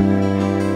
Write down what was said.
Música